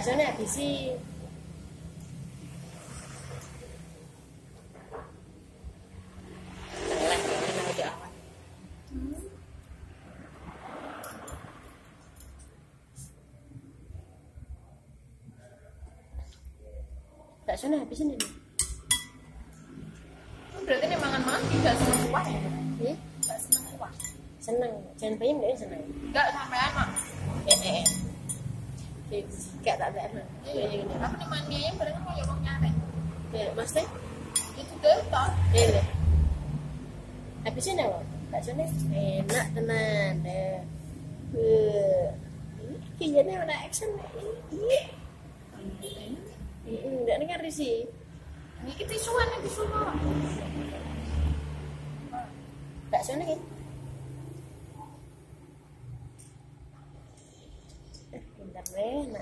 habisi Elek, enak aja amat. baksonya habisin ini berarti ini mangan mangan tidak seneng kuah ya? Iya, tidak seneng kuah. Seneng jangan bayang nggak seneng enggak sampai anak eh eh eh gak tak anak iya Kayak aku nih mandianya bareng mau ya mau nyari Ya, mas teh itu deh Iya. Habisin? Baksonya enak tenan. Ya. Eh. Kayaknya action. Iya. Enggak dengar sih. ini kita semua Baksonya kan. in the rain.